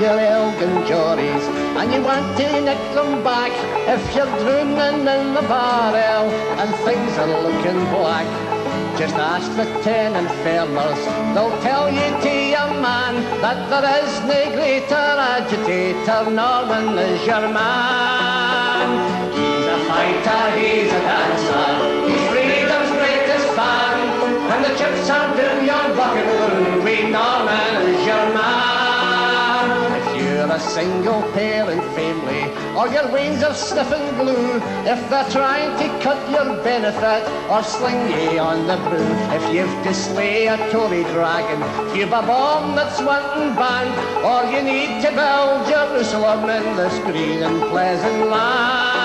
your Elgin Jories, and you want to nick them back if you're drowning in the barrel and things are looking black. Just ask the ten infernals, they'll tell you to your man that there is no greater agitator, Norman is your man. Single parent family, or your wains are sniffing glue, if they're trying to cut your benefit or sling ye on the brew, if you've to slay a Tory dragon, you've a bomb that's wanting banned, or you need to build Jerusalem in this green and pleasant land.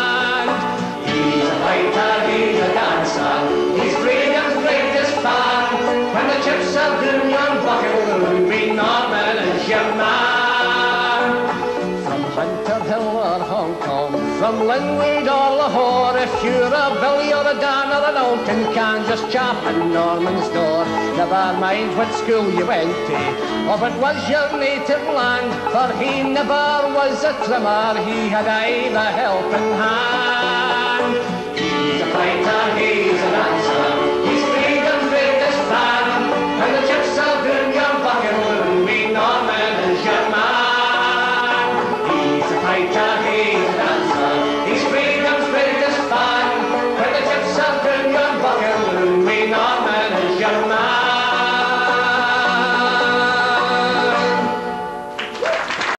from Linwood or Lahore. If you're a Billy or a Dan or an Elton, can just chap at Norman's door. Never mind what school you went to, oh, or if it was your native land, for he never was a trimmer, he had either the helping hand. He's a fighter, he's a answer, he's freedom's greatest fan, and the chips are doing your bucket, and we Norman is man. He's a fighter.